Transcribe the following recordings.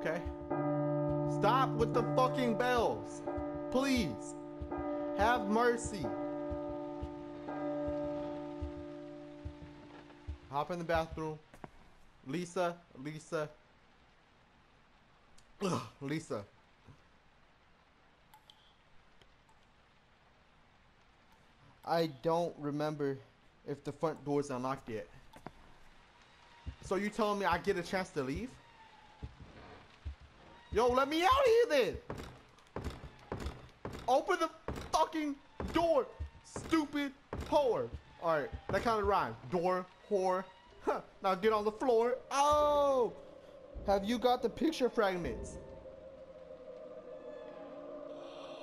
Okay. Stop with the fucking bells. Please. Have mercy. Hop in the bathroom. Lisa, Lisa. Ugh, Lisa. I don't remember if the front door's unlocked yet. So you telling me I get a chance to leave? Yo, let me out here then! Open the fucking door, stupid whore. Alright, that kind of rhyme. Door, whore. Huh, now get on the floor. Oh! Have you got the picture fragments?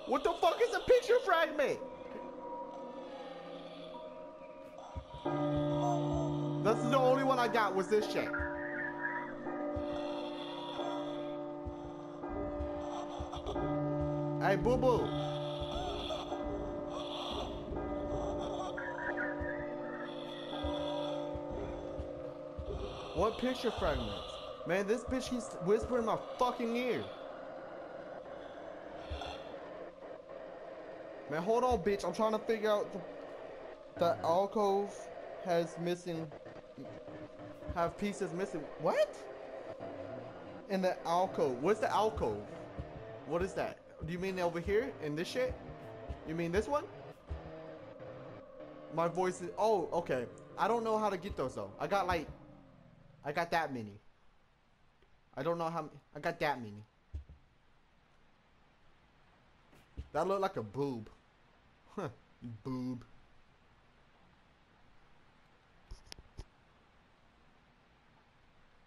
What the fuck is a picture fragment? That's the only one I got was this shit. Hey, boo boo. What picture fragments? Man, this bitch keeps whispering in my fucking ear. Man, hold on, bitch. I'm trying to figure out the, the alcove has missing, have pieces missing. What? In the alcove. What's the alcove? What is that? Do you mean over here in this shit? You mean this one? My voice is. Oh, okay. I don't know how to get those though. I got like. I got that many. I don't know how. I got that many. That looked like a boob. Huh. Boob.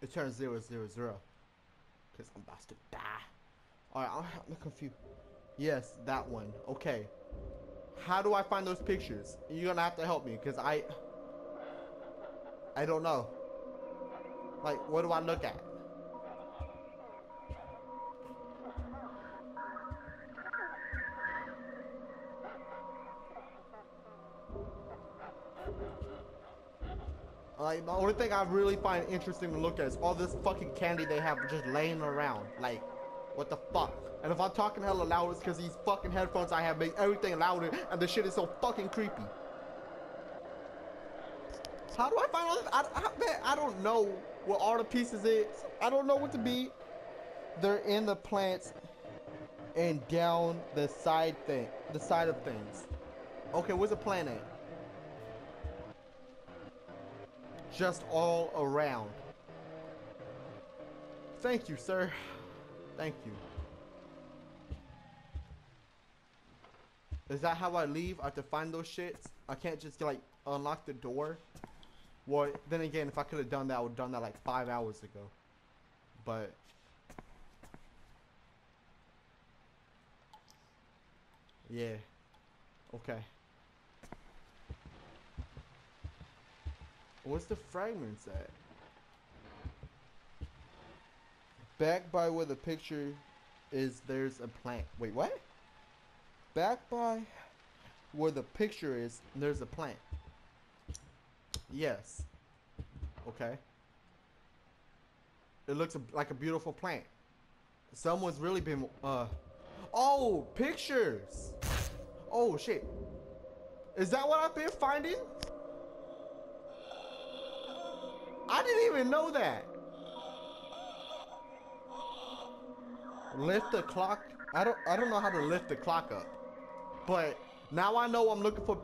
It turns zero zero zero. Cause I'm about to die. Alright, I'm confused. Yes, that one. Okay. How do I find those pictures? You're gonna have to help me, because I... I don't know. Like, what do I look at? Like, the only thing I really find interesting to look at is all this fucking candy they have just laying around. Like, what the fuck? And if I'm talking hella loud, it's because these fucking headphones I have make everything louder, and the shit is so fucking creepy. How do I find all this? I, I, man, I don't know what all the pieces is. I don't know what to be. They're in the plants and down the side thing, the side of things. Okay, where's the plant at? Just all around. Thank you, sir. Thank you. Is that how I leave? I have to find those shits? I can't just like unlock the door? Well, then again, if I could have done that, I would have done that like five hours ago. But... Yeah. Okay. What's the fragments at? Back by where the picture is, there's a plant. Wait, what? Back by where the picture is, there's a plant. Yes. Okay. It looks like a beautiful plant. Someone's really been, uh... Oh, pictures! Oh, shit. Is that what I've been finding? I didn't even know that. Lift the clock. I don't. I don't know how to lift the clock up. But now I know I'm looking for.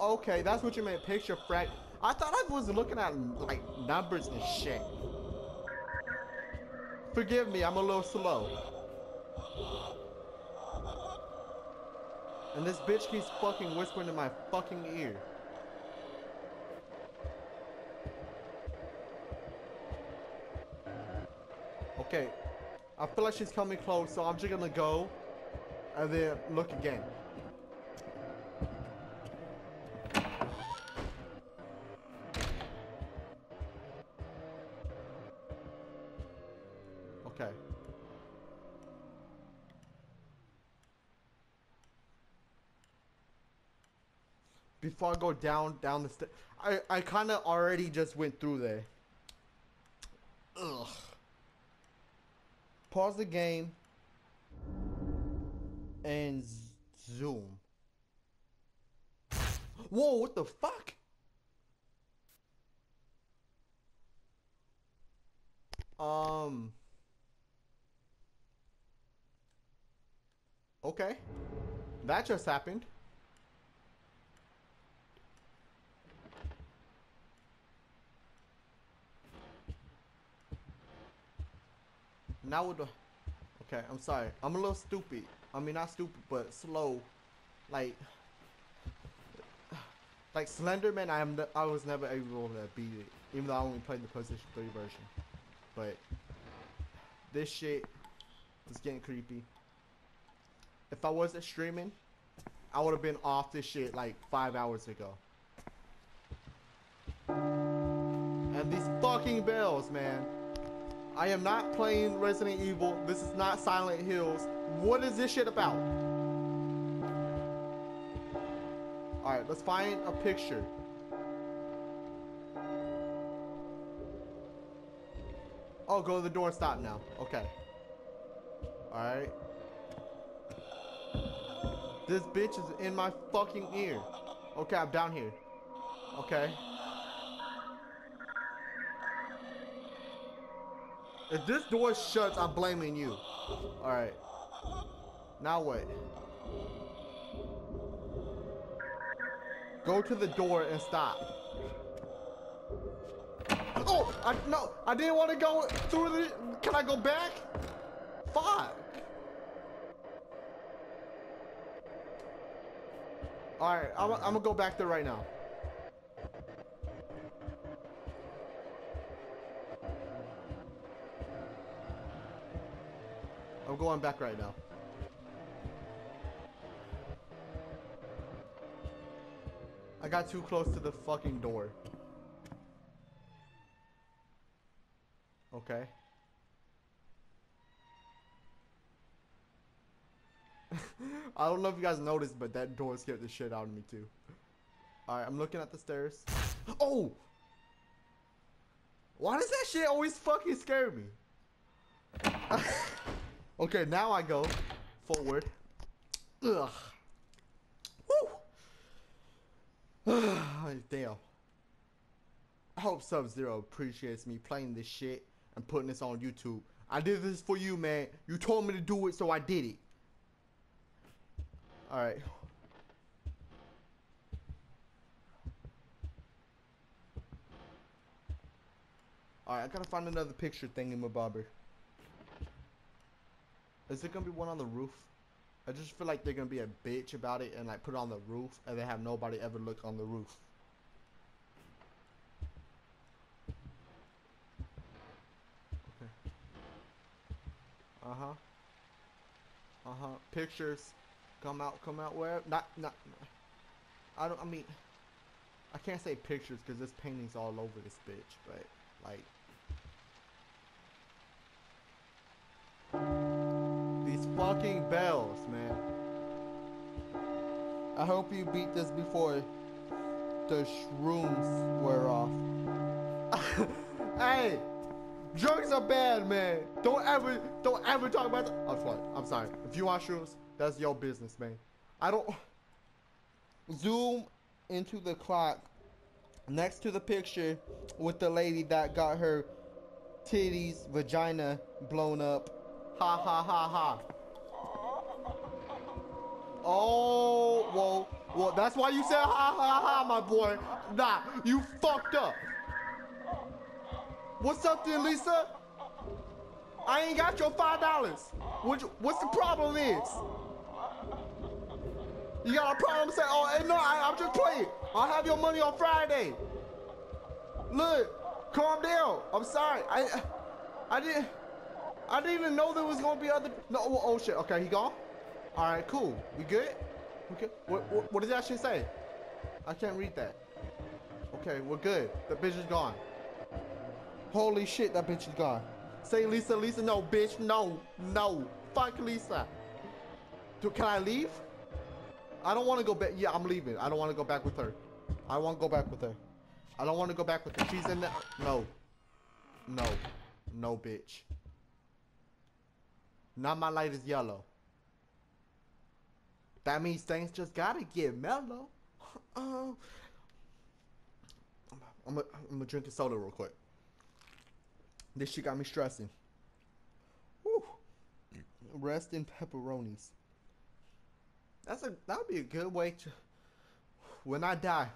Okay, that's what you meant. Picture frag. I thought I was looking at like numbers and shit. Forgive me. I'm a little slow. And this bitch keeps fucking whispering in my fucking ear. Okay. I feel like she's coming close, so I'm just gonna go and then look again. Okay. Before I go down down the stairs, I I kind of already just went through there. Ugh. Pause the game. And zoom. Whoa, what the fuck? Um. Okay. That just happened. Now with the... Okay, I'm sorry. I'm a little stupid. I mean, not stupid, but slow. Like... Like Slenderman, I am the, I was never able to beat it, even though I only played the PlayStation 3 version. But this shit is getting creepy. If I wasn't streaming, I would have been off this shit like five hours ago. And these fucking bells, man. I am not playing Resident Evil. This is not Silent Hills. What is this shit about? Alright, let's find a picture. Oh, go to the door and stop now. Okay. Alright. This bitch is in my fucking ear. Okay, I'm down here. Okay. If this door shuts, I'm blaming you. Alright. Now what? Go to the door and stop. Oh, I no, I didn't want to go through the. Can I go back? Fuck. All right, I'm, I'm gonna go back there right now. I'm going back right now. I got too close to the fucking door. Okay. I don't know if you guys noticed, but that door scared the shit out of me too. Alright, I'm looking at the stairs. Oh! Why does that shit always fucking scare me? okay, now I go forward. Ugh. Woo! Damn. I hope Sub-Zero appreciates me playing this shit and putting this on YouTube. I did this for you, man. You told me to do it, so I did it. Alright. Alright, I gotta find another picture thingy, my bobber. Is there gonna be one on the roof? I just feel like they're gonna be a bitch about it and like put it on the roof and they have nobody ever look on the roof. Okay. Uh huh. Uh huh. Pictures. Come out. Come out. Where? Not. Not. I don't. I mean. I can't say pictures because this painting's all over this bitch. But like. Fucking bells, man. I hope you beat this before the shrooms wear off. hey, drugs are bad, man. Don't ever, don't ever talk about. I'm sorry. I'm sorry. If you want shrooms, that's your business, man. I don't. Zoom into the clock next to the picture with the lady that got her titties, vagina blown up. Ha ha ha ha. Oh, well, well, that's why you said ha ha ha, my boy. Nah, you fucked up. What's up then, Lisa? I ain't got your five dollars. What, what's the problem is? You got a problem Say, oh, hey, no, I, I'm just playing. I'll have your money on Friday. Look, calm down. I'm sorry. I, I didn't, I didn't even know there was gonna be other. No, oh, oh shit. Okay, he gone. All right, cool. We good? Okay. What, what, what does that say? I can't read that. Okay, we're good. The bitch is gone. Holy shit, that bitch is gone. Say Lisa, Lisa, no, bitch, no, no. Fuck Lisa. Do, can I leave? I don't want to go back. Yeah, I'm leaving. I don't want to go back with her. I won't go back with her. I don't want to go back with her. She's in there. No. No. No, bitch. Now my light is yellow. That means things just gotta get mellow. Uh, I'm gonna I'm drink a soda real quick. This shit got me stressing. Whew. Rest in pepperonis. That's a that would be a good way to when I die.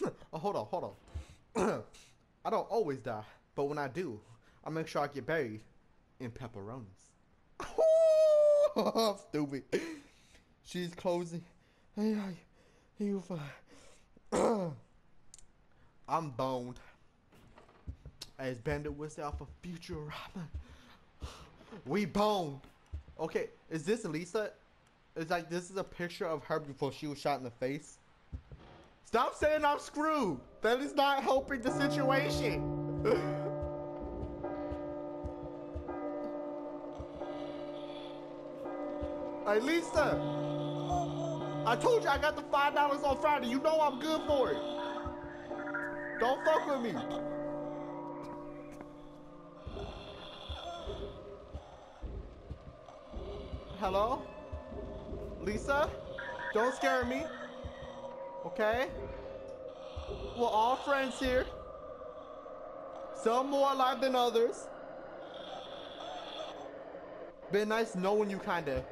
oh, hold on, hold on. I don't always die, but when I do, I make sure I get buried in pepperonis. Stupid. She's closing. Hey, you fine. I'm boned. As Bandit was out for Futurama. We boned. Okay, is this Lisa? It's like this is a picture of her before she was shot in the face. Stop saying I'm screwed. That is not helping the situation. hey, Lisa. I told you I got the $5 on Friday. You know I'm good for it. Don't fuck with me. Hello? Lisa? Don't scare me. Okay? We're all friends here. Some more alive than others. Been nice knowing you kinda.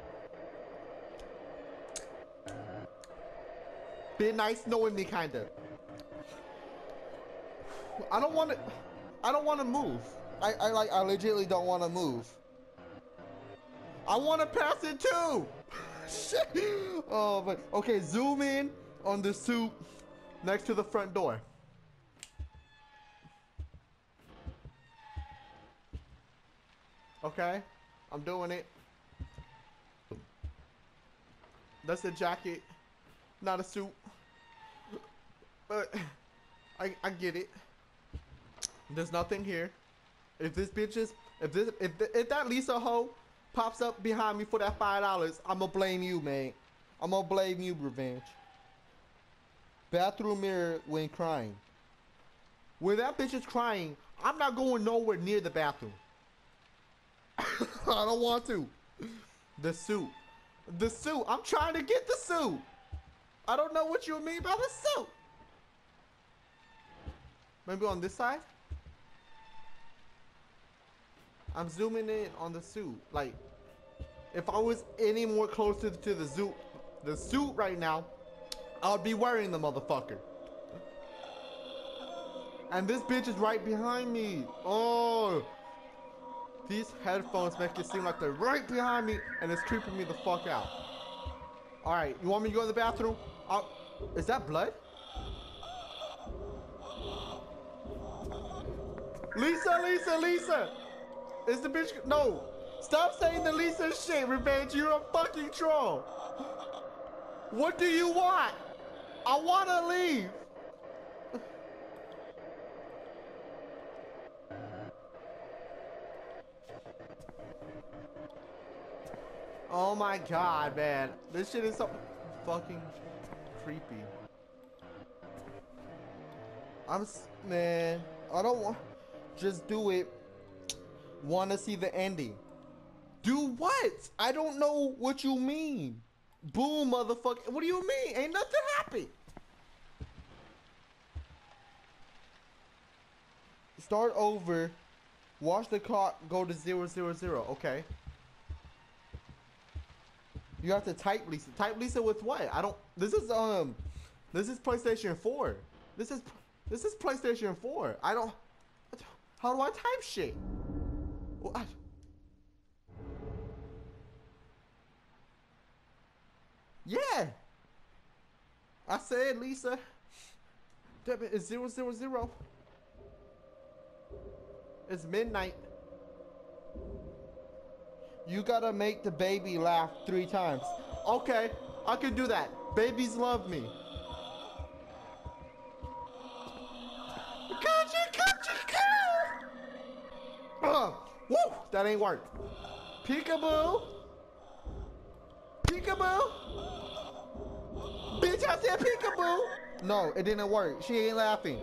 Been nice knowing me kinda. I don't want to. I don't want to move. I, I like. I legitimately don't want to move. I want to pass it too. Shit. Oh, but okay. Zoom in on the suit next to the front door. Okay, I'm doing it. That's the jacket, not a suit. But I I get it. There's nothing here. If this bitch is, if this, if, if that Lisa hoe pops up behind me for that five dollars, I'ma blame you, man. I'm gonna blame you, revenge. Bathroom mirror when crying. When that bitch is crying, I'm not going nowhere near the bathroom. I don't want to. The suit. The suit. I'm trying to get the suit. I don't know what you mean by the suit. Maybe on this side? I'm zooming in on the suit. Like, if I was any more closer to the suit, the suit right now, I'd be wearing the motherfucker. And this bitch is right behind me. Oh. These headphones make it seem like they're right behind me and it's creeping me the fuck out. Alright, you want me to go to the bathroom? I'll, is that blood? Lisa, Lisa, Lisa! Is the bitch? No. Stop saying the Lisa shit, Revenge. You're a fucking troll. What do you want? I want to leave. Oh my god, man. This shit is so fucking creepy. I'm, man, I don't want, just do it want to see the ending. Do what? I don't know what you mean. Boom, motherfucker. What do you mean? Ain't nothing happened. Start over. Watch the clock go to zero zero zero. Okay. You have to type Lisa. Type Lisa with what? I don't. This is um. This is PlayStation 4. This is this is PlayStation 4. I don't. How do I type shit? What? Yeah. I said, Lisa. Debit is zero zero zero. It's midnight. You gotta make the baby laugh three times. Okay, I can do that. Babies love me. Woo! That ain't work. Peekaboo. Peekaboo. Bitch, I said peekaboo. No, it didn't work. She ain't laughing.